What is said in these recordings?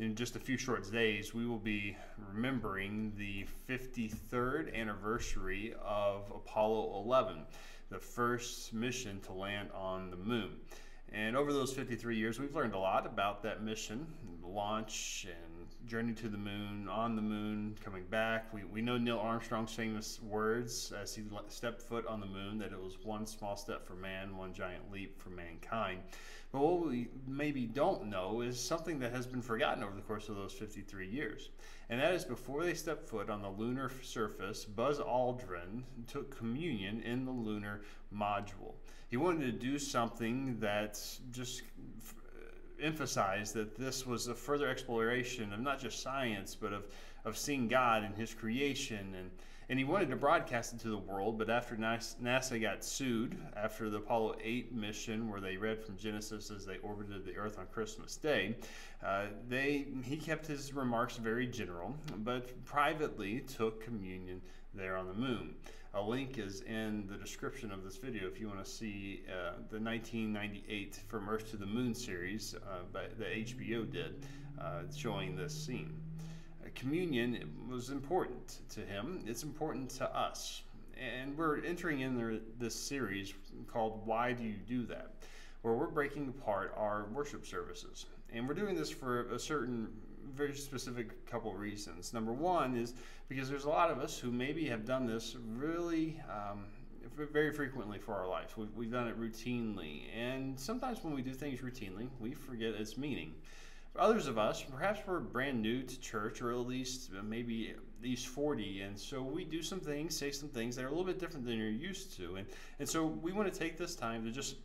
in just a few short days, we will be remembering the 53rd anniversary of Apollo 11, the first mission to land on the moon. And over those 53 years, we've learned a lot about that mission, launch and journey to the moon, on the moon, coming back. We, we know Neil Armstrong's famous words as he stepped foot on the moon that it was one small step for man, one giant leap for mankind. But what we maybe don't know is something that has been forgotten over the course of those 53 years. And that is before they stepped foot on the lunar surface, Buzz Aldrin took communion in the lunar module. He wanted to do something that just emphasized that this was a further exploration of not just science, but of, of seeing God and His creation and and he wanted to broadcast it to the world, but after NASA got sued after the Apollo 8 mission, where they read from Genesis as they orbited the Earth on Christmas Day, uh, they he kept his remarks very general, but privately took communion there on the moon. A link is in the description of this video if you want to see uh, the 1998 From Earth to the Moon series uh, by, that HBO did, uh, showing this scene communion was important to him. It's important to us. And we're entering in this series called Why Do You Do That? where we're breaking apart our worship services. And we're doing this for a certain, very specific couple reasons. Number one is because there's a lot of us who maybe have done this really um, very frequently for our life. We've, we've done it routinely. And sometimes when we do things routinely, we forget its meaning. For others of us, perhaps we're brand new to church, or at least uh, maybe at East 40, and so we do some things, say some things that are a little bit different than you're used to. And, and so we want to take this time to just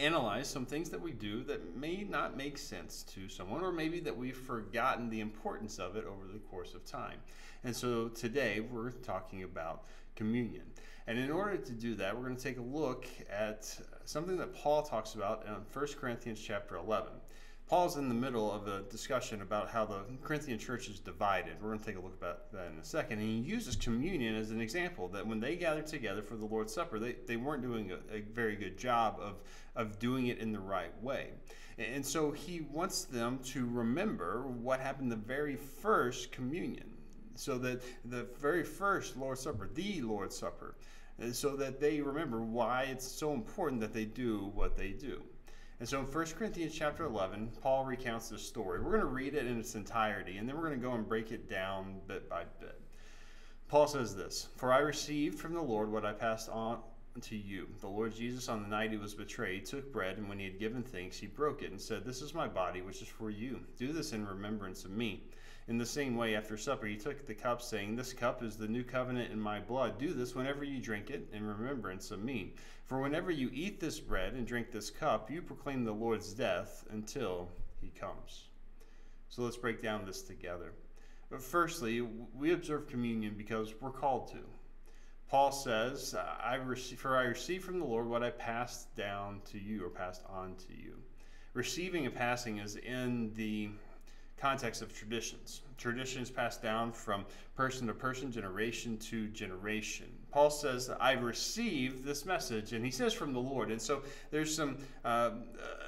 analyze some things that we do that may not make sense to someone, or maybe that we've forgotten the importance of it over the course of time. And so today we're talking about communion. And in order to do that, we're going to take a look at something that Paul talks about in 1 Corinthians chapter 11. Paul's in the middle of a discussion about how the Corinthian church is divided. We're going to take a look about that in a second. And he uses communion as an example that when they gathered together for the Lord's Supper, they, they weren't doing a, a very good job of, of doing it in the right way. And so he wants them to remember what happened the very first communion. So that the very first Lord's Supper, the Lord's Supper, uh, so that they remember why it's so important that they do what they do. And so in 1 Corinthians chapter 11, Paul recounts this story. We're going to read it in its entirety, and then we're going to go and break it down bit by bit. Paul says this For I received from the Lord what I passed on to you. The Lord Jesus, on the night he was betrayed, took bread, and when he had given thanks, he broke it and said, This is my body, which is for you. Do this in remembrance of me. In the same way, after supper, he took the cup, saying, This cup is the new covenant in my blood. Do this whenever you drink it in remembrance of me. For whenever you eat this bread and drink this cup, you proclaim the Lord's death until he comes. So let's break down this together. But firstly, we observe communion because we're called to. Paul says, I receive, For I receive from the Lord what I passed down to you or passed on to you. Receiving and passing is in the context of traditions. Traditions passed down from person to person, generation to generation. Paul says, I've received this message, and he says from the Lord. And so there's some uh,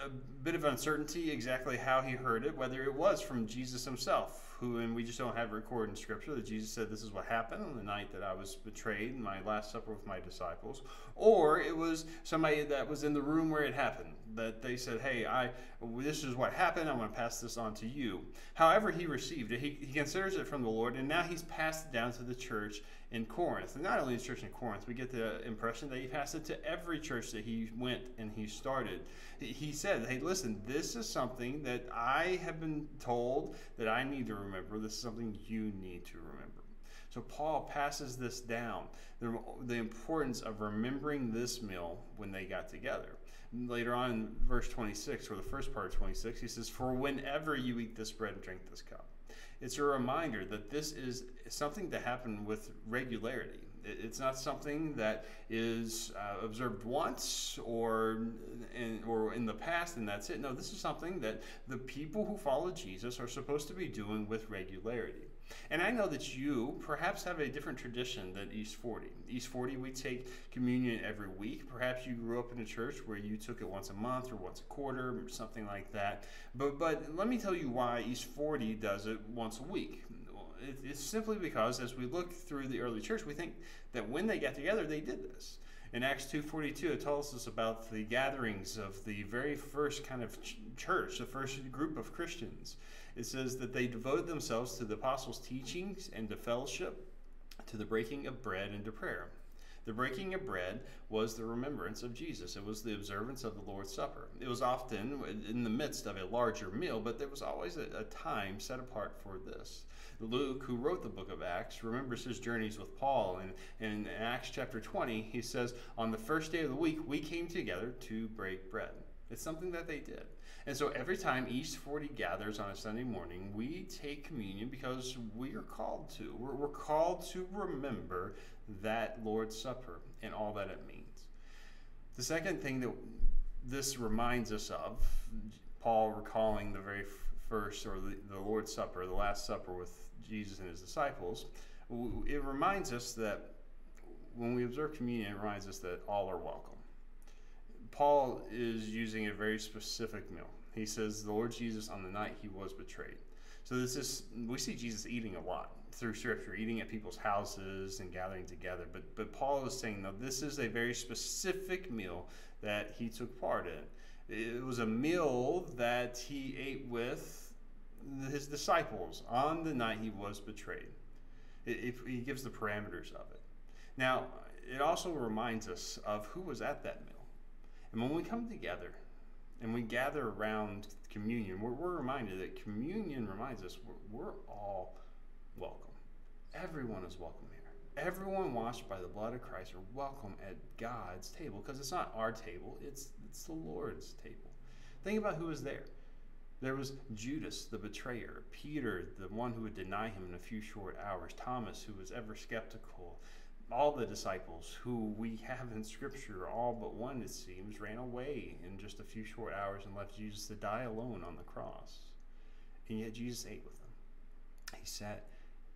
a bit of uncertainty exactly how he heard it, whether it was from Jesus himself who, and we just don't have recorded in Scripture that Jesus said this is what happened on the night that I was betrayed in my Last Supper with my disciples, or it was somebody that was in the room where it happened that they said, "Hey, I this is what happened. I'm going to pass this on to you." However, he received it. He, he considers it from the Lord, and now he's passed it down to the church in Corinth. And not only the church in Corinth, we get the impression that he passed it to every church that he went and he started. He said, Hey, listen, this is something that I have been told that I need to remember. This is something you need to remember. So Paul passes this down the, the importance of remembering this meal when they got together. Later on in verse 26, or the first part of 26, he says, For whenever you eat this bread and drink this cup. It's a reminder that this is something to happen with regularity. It's not something that is uh, observed once or in, or in the past and that's it. No, this is something that the people who follow Jesus are supposed to be doing with regularity. And I know that you perhaps have a different tradition than East 40. East 40, we take communion every week. Perhaps you grew up in a church where you took it once a month or once a quarter or something like that. But, but let me tell you why East 40 does it once a week. It's simply because as we look through the early church, we think that when they got together, they did this. In Acts 2.42, it tells us about the gatherings of the very first kind of church, the first group of Christians. It says that they devoted themselves to the apostles' teachings and to fellowship, to the breaking of bread and to prayer. The breaking of bread was the remembrance of Jesus. It was the observance of the Lord's Supper. It was often in the midst of a larger meal, but there was always a, a, time set apart for this. Luke, who wrote the book of Acts, remembers his journeys with Paul. And, and in Acts chapter 20, he says, On the first day of the week, we came together to break bread. It's something that they did. And so every time East 40 gathers on a Sunday morning, we take communion because we are called to. We're, we're called to remember that Lord's Supper and all that it means. The second thing that this reminds us of, Paul recalling the very first, or the, the Lord's Supper, the Last Supper with Jesus and his disciples, it reminds us that when we observe communion, it reminds us that all are welcome. Paul is using a very specific meal. He says, The Lord Jesus on the night he was betrayed. So this is we see Jesus eating a lot through scripture, eating at people's houses and gathering together. But but Paul is saying no, this is a very specific meal that he took part in. It was a meal that he ate with his disciples on the night he was betrayed. It, he gives the parameters of it. Now, it also reminds us of who was at that meal. And when we come together and we gather around communion, we're, we're reminded that communion reminds us we're, we're all welcome. Everyone is welcome here. Everyone washed by the blood of Christ are welcome at God's table because it's not our table, it's, it's the Lord's table. Think about who was there. There was Judas, the betrayer, Peter, the one who would deny him in a few short hours, Thomas, who was ever skeptical, all the disciples who we have in Scripture, all but one, it seems, ran away in just a few short hours and left Jesus to die alone on the cross. And yet Jesus ate with them. He sat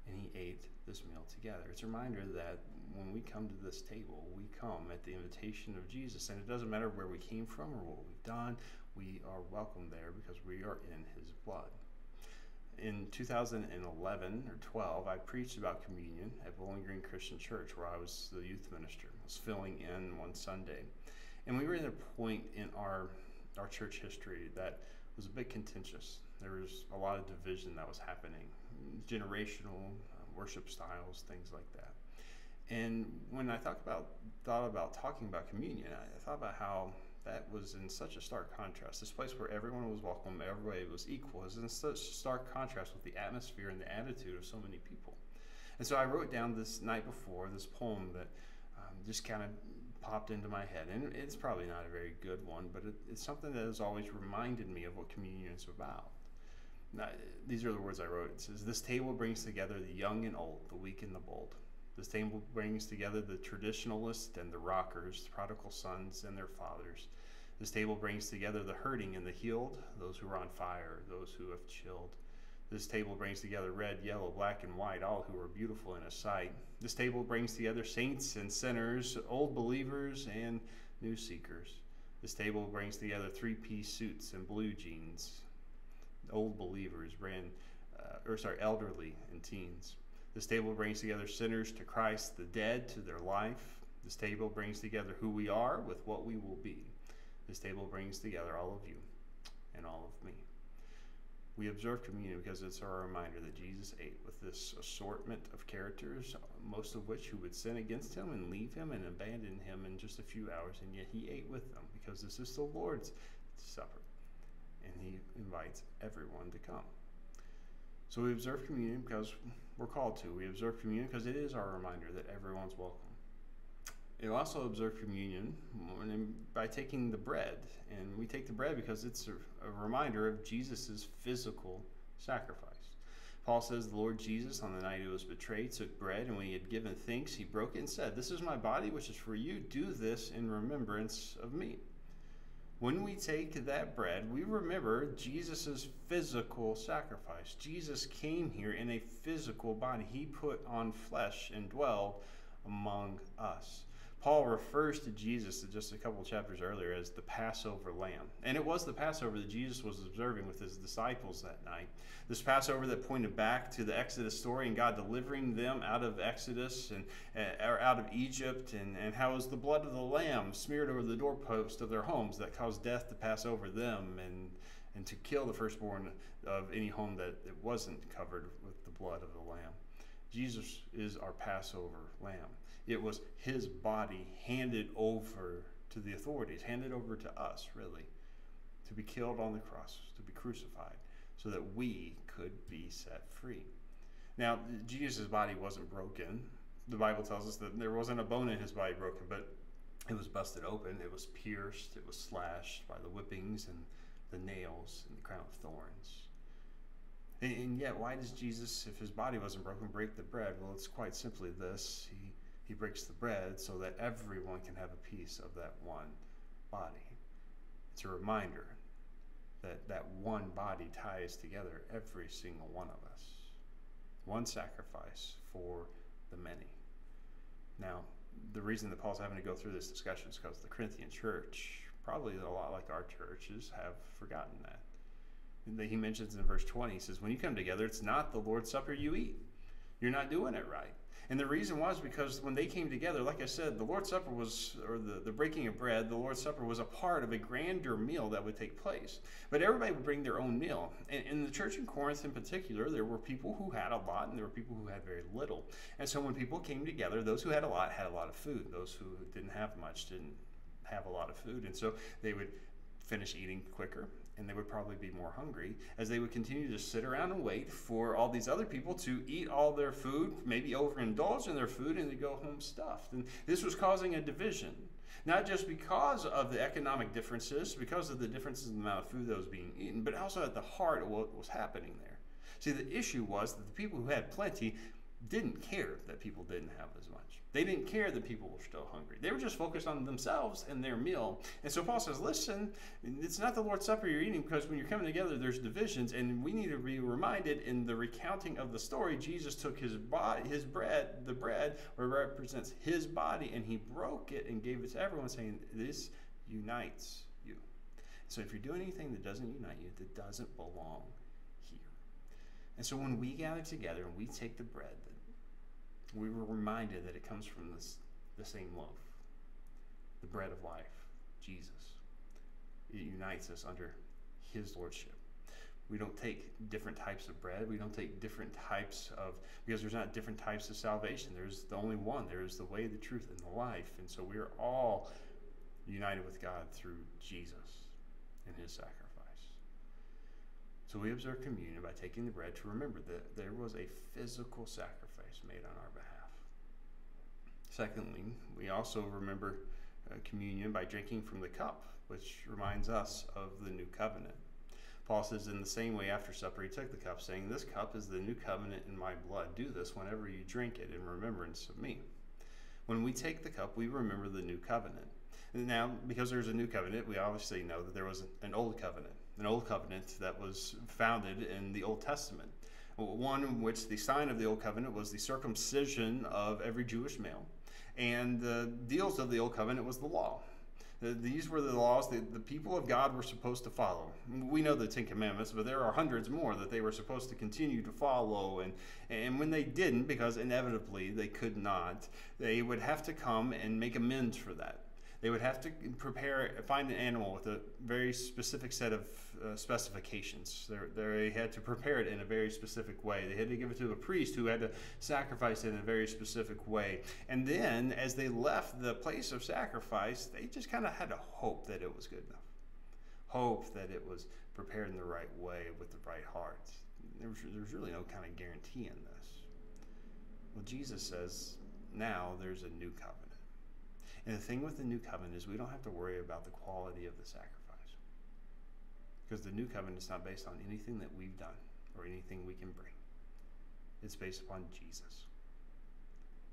and he ate this meal together. It's a reminder that when we come to this table, we come at the invitation of Jesus. And it doesn't matter where we came from or what we've done, we are welcome there because we are in his blood in 2011 or 12, I preached about communion at Bowling Green Christian Church, where I was the youth minister. I was filling in one Sunday, and we were at a point in our our church history that was a bit contentious. There was a lot of division that was happening, generational uh, worship styles, things like that. And when I thought about thought about talking about communion, I, thought about how that was in such a stark contrast. This place where everyone was welcome, everybody was equal, is in such stark contrast with the atmosphere and the attitude of so many people. And so I wrote down this night before this poem that um, just kind of popped into my head. And it's probably not a very good one, but it, it's something that has always reminded me of what communion is about. Now, these are the words I wrote. It says, This table brings together the young and old, the weak and the bold. This table brings together the traditionalists and the rockers, the prodigal sons and their fathers. This table brings together the hurting and the healed, those who are on fire, those who have chilled. This table brings together red, yellow, black, and white, all who are beautiful in a sight. This table brings together saints and sinners, old believers and new seekers. This table brings together three piece suits and blue jeans, old believers, brand, uh, or sorry, elderly and teens. This table brings together sinners to Christ, the dead to their life. This table brings together who we are with what we will be. This table brings together all of you and all of me. We observe communion because it's our reminder that Jesus ate with this assortment of characters, most of which who would sin against him and leave him and abandon him in just a few hours, and yet he ate with them because this is the Lord's Supper. And he invites everyone to come. So we observe communion because we're called to. We observe communion because it is our reminder that everyone's welcome. You also observe communion by taking the bread. And we take the bread because it's a, a reminder of Jesus' physical sacrifice. Paul says the Lord Jesus, on the night he was betrayed, took bread, and when he had given thanks, he broke it and said, This is my body, which is for you. Do this in remembrance of me. When we take that bread, we remember Jesus' physical sacrifice. Jesus came here in a physical body. He put on flesh and dwelled among us. Paul refers to Jesus just a couple chapters earlier as the Passover lamb. And it was the Passover that Jesus was observing with his disciples that night. This Passover that pointed back to the Exodus story and God delivering them out of Exodus and uh, or out of Egypt, and, and how it was the blood of the lamb smeared over the doorpost of their homes that caused death to pass over them and, and to kill the firstborn of any home that it wasn't covered with the blood of the lamb. Jesus is our Passover lamb. It was his body handed over to the authorities, handed over to us, really, to be killed on the cross, to be crucified, so that we could be set free. Now, Jesus' body wasn't broken. The Bible tells us that there wasn't a bone in his body broken, but it was busted open, it was pierced, it was slashed by the whippings and the nails and the crown of thorns. And, yet, why does Jesus, if his body wasn't broken, break the bread? Well, it's quite simply this. He he breaks the bread so that everyone can have a piece of that one body. It's a reminder that that one body ties together every single one of us. One sacrifice for the many. Now, the reason that Paul's having to go through this discussion is because the Corinthian church, probably a lot like our churches, have forgotten that. He mentions in verse 20, he says, When you come together, it's not the Lord's Supper you eat. You're not doing it right. And the reason was because when they came together, like I said, the Lord's Supper was, or the, the breaking of bread, the Lord's Supper was a part of a grander meal that would take place. But everybody would bring their own meal. And in the church in Corinth in particular, there were people who had a lot and there were people who had very little. And so when people came together, those who had a lot had a lot of food. Those who didn't have much didn't have a lot of food. And so they would finish eating quicker and they would probably be more hungry as they would continue to sit around and wait for all these other people to eat all their food, maybe overindulge in their food, and they go home stuffed. And this was causing a division, not just because of the economic differences, because of the differences in the amount of food that was being eaten, but also at the heart of what was happening there. See, the issue was that the people who had plenty didn't care that people didn't have as much. They didn't care that people were still hungry. They were just focused on themselves and their meal. And so Paul says, listen, it's not the Lord's Supper you're eating because when you're coming together, there's divisions. And we need to be reminded in the recounting of the story, Jesus took his body, his bread, the bread, represents his body, and he broke it and gave it to everyone, saying, This unites you. So if you're doing anything that doesn't unite you, that doesn't belong here. And so when we gather together and we take the bread, we were reminded that it comes from this, the same loaf, the bread of life, Jesus. It unites us under His Lordship. We don't take different types of bread. We don't take different types of, because there's not different types of salvation. There's the only one. There is the way, the truth, and the life. And so we are all united with God through Jesus and His sacrifice. So we observe communion by taking the bread to remember that there was a physical sacrifice made on our behalf. Secondly, we also remember uh, communion by drinking from the cup, which reminds us of the new covenant. Paul says, In the same way, after supper, he took the cup, saying, This cup is the new covenant in my blood. Do this whenever you drink it in remembrance of me. When we take the cup, we remember the new covenant. And now, because there's a new covenant, we obviously know that there was an old covenant an old covenant that was founded in the Old Testament. One in which the sign of the Old Covenant was the circumcision of every Jewish male. And the deals of the Old Covenant was the law. These were the laws that the people of God were supposed to follow. We know the Ten Commandments, but there are hundreds more that they were supposed to continue to follow. And, and when they didn't, because inevitably they could not, they would have to come and make amends for that they would have to prepare, find an animal with a very specific set of uh, specifications. They're, they had to prepare it in a very specific way. They had to give it to a priest who had to sacrifice it in a very specific way. And then, as they left the place of sacrifice, they just kind of had to hope that it was good enough. Hope that it was prepared in the right way with the right heart. There's, there's really no kind of guarantee in this. Well, Jesus says now there's a new covenant. And the thing with the new covenant is we don't have to worry about the quality of the sacrifice. Because the new covenant is not based on anything that we've done or anything we can bring. It's based upon Jesus.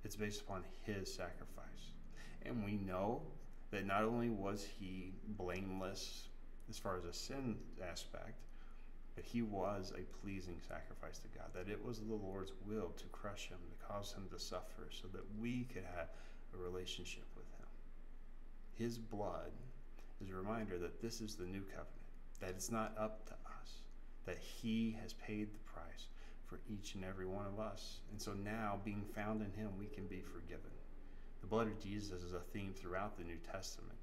It's based upon his sacrifice. And we know that not only was he blameless as far as a sin aspect, but he was a pleasing sacrifice to God, that it was the Lord's will to crush him, to cause him to suffer, so that we could have a relationship. His blood is a reminder that this is the new covenant, that it's not up to us, that he has paid the price for each and every one of us. And so now, being found in him, we can be forgiven. The blood of Jesus is a theme throughout the New Testament.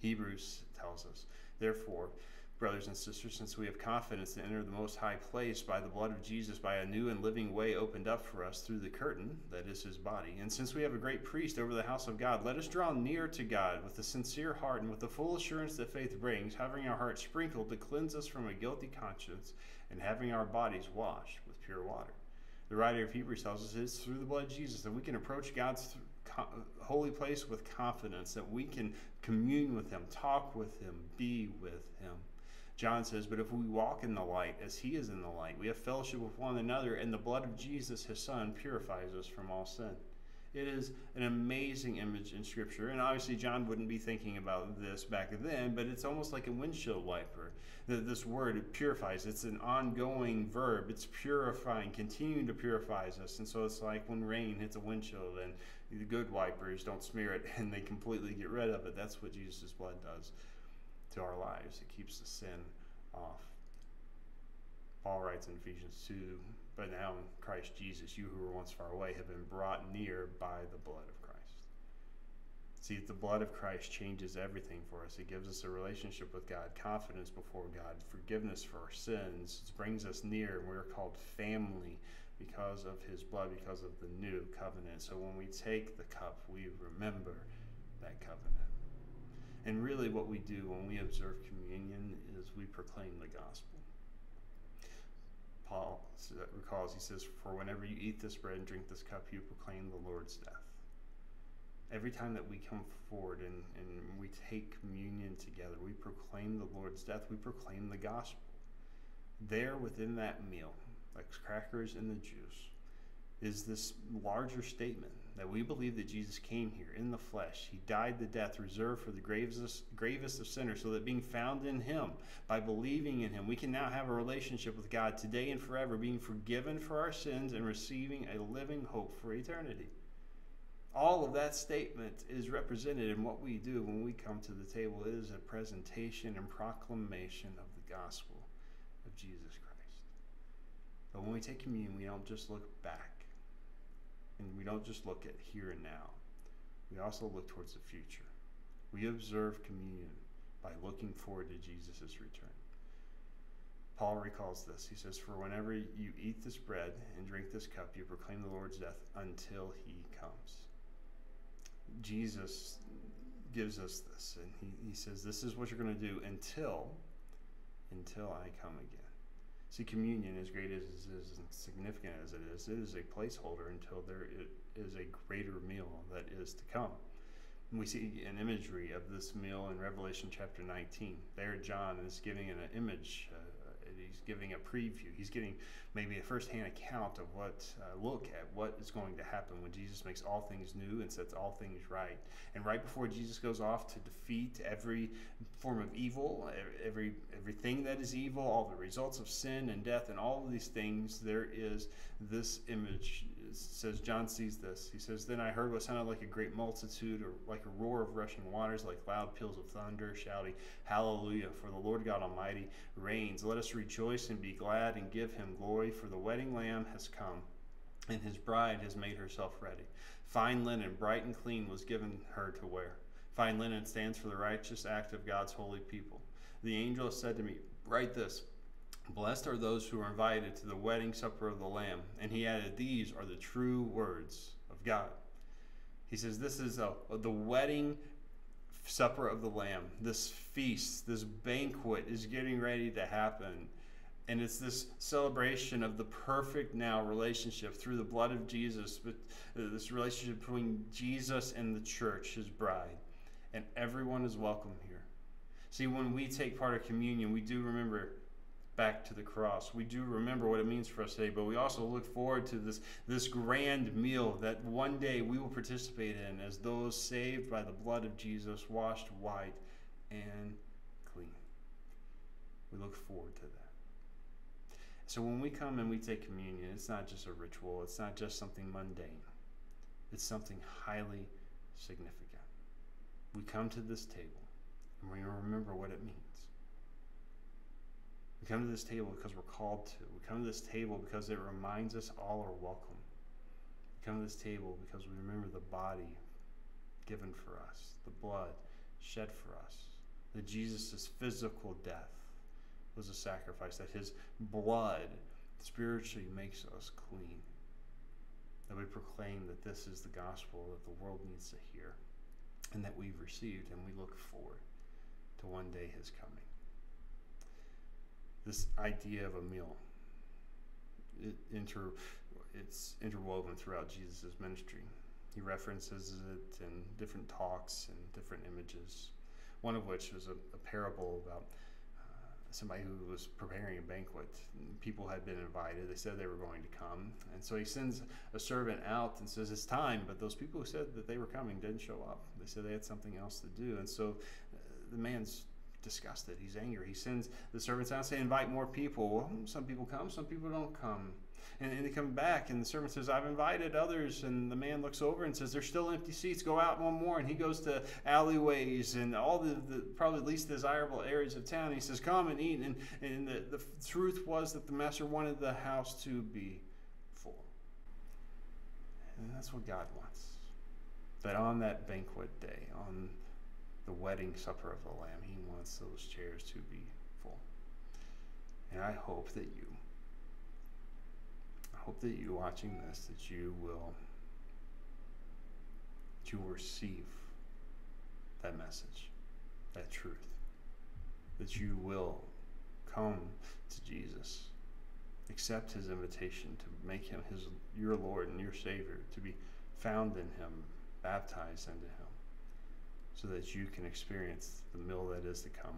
Hebrews tells us, therefore, brothers and sisters, since we have confidence to enter the most high place by the blood of Jesus, by a new and living way opened up for us through the curtain, that is his body. And since we have a great priest over the house of God, let us draw near to God with a sincere heart and with the full assurance that faith brings, having our hearts sprinkled to cleanse us from a guilty conscience, and having our bodies washed with pure water. The writer of Hebrews tells us it's through the blood of Jesus that we can approach God's holy place with confidence, that we can commune with him, talk with him, be with him. John says, But if we walk in the light as he is in the light, we have fellowship with one another, and the blood of Jesus, his son, purifies us from all sin. It is an amazing image in Scripture. And obviously, John wouldn't be thinking about this back then, but it's almost like a windshield wiper. This word purifies, it's an ongoing verb. It's purifying, continuing to purify us. And so it's like when rain hits a windshield and the good wipers don't smear it and they completely get rid of it. That's what Jesus' blood does to our lives. It keeps the sin off. Paul writes in Ephesians 2 But now in Christ Jesus, you who were once far away have been brought near by the blood of Christ. See, the blood of Christ changes everything for us. It gives us a relationship with God, confidence before God, forgiveness for our sins. It brings us near, and we're called family because of his blood, because of the new covenant. So when we take the cup, we remember that covenant. And really, what we do when we observe communion is we proclaim the gospel. Paul recalls, he says, For whenever you eat this bread and drink this cup, you proclaim the Lord's death. Every time that we come forward and, and we take communion together, we proclaim the Lord's death, we proclaim the gospel. There within that meal, like crackers and the juice, is this larger statement that we believe that Jesus came here in the flesh. He died the death reserved for the gravest, gravest of sinners, so that being found in Him, by believing in Him, we can now have a relationship with God today and forever, being forgiven for our sins and receiving a living hope for eternity. All of that statement is represented in what we do when we come to the table. It is a presentation and proclamation of the gospel of Jesus Christ. But when we take communion, we don't just look back and we don't just look at here and now, we also look towards the future. We observe communion by looking forward to Jesus' return. Paul recalls this. He says, For whenever you eat this bread and drink this cup, you proclaim the Lord's death until he comes. Jesus gives us this, and he, he says, This is what you're going to do until until I come again. See, communion, as great as it is significant as it is, it is a placeholder until there is a greater meal that is to come. And we see an imagery of this meal in Revelation chapter 19. There, John is giving an image, uh, he's giving a preview. He's getting maybe a first-hand account of what uh, look at what is going to happen when Jesus makes all things new and sets all things right. And right before Jesus goes off to defeat every form of evil, every everything that is evil, all the results of sin and death, and all of these things, there is this image says John sees this. He says, Then I heard what sounded like a great multitude, or like a roar of rushing waters, like loud peals of thunder, shouting, Hallelujah, for the Lord God Almighty reigns. Let us rejoice and be glad and give him glory, for the wedding lamb has come, and his bride has made herself ready. Fine linen, bright and clean, was given her to wear. Fine linen stands for the righteous act of God's holy people. The angel said to me, Write this Blessed are those who are invited to the wedding supper of the Lamb. And he added, These are the true words of God. He says, This is a, the wedding supper of the Lamb. This feast, this banquet is getting ready to happen. And it's this celebration of the perfect now relationship through the blood of Jesus, but uh, this relationship between Jesus and the church, his bride. And everyone is welcome here. See, when we take part of communion, we do remember back to the cross. We do remember what it means for us today, but we also look forward to this, this grand meal that one day we will participate in as those saved by the blood of Jesus, washed white and clean. We look forward to that. So when we come and we take communion, it's not just a ritual, it's not just something mundane, it's something highly significant. We come to this table and we remember what it means. We come to this table because we're called to. We come to this table because it reminds us all are welcome. We come to this table because we remember the body given for us, the blood shed for us, that Jesus' physical death was a sacrifice, that his blood spiritually makes us clean. That we proclaim that this is the gospel that the world needs to hear and that we've received, and we look forward to one day his coming. This idea of a meal, it inter, it's interwoven throughout Jesus' ministry. He references it in different talks and different images, one of which was a, a parable about somebody who was preparing a banquet. People had been invited. They said they were going to come. And so he sends a servant out and says, It's time. But those people who said that they were coming didn't show up. They said they had something else to do. And so uh, the man's disgusted. He's angry. He sends the servants out and say, Invite more people. Well, hmm, some people come, some people don't come. And, and they come back, and the servant says, I've invited others. And the man looks over and says, There's still empty seats. Go out one more. And he goes to alleyways and all the, the probably least desirable areas of town. He says, Come and eat. And, and the, the truth was that the master wanted the house to be full. And that's what God wants. That on that banquet day, on the wedding supper of the Lamb, He wants those chairs to be full. And I hope that you I hope that you watching this that you will that you will receive that message, that truth, that you will come to Jesus, accept his invitation to make him his your Lord and your Savior, to be found in him, baptized into him, so that you can experience the meal that is to come,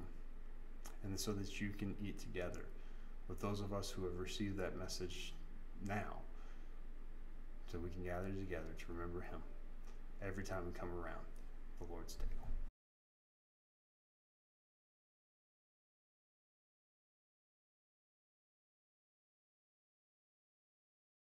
and so that you can eat together with those of us who have received that message now so we can gather together to remember Him every time we come around the Lord's table.